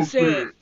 I'm saying.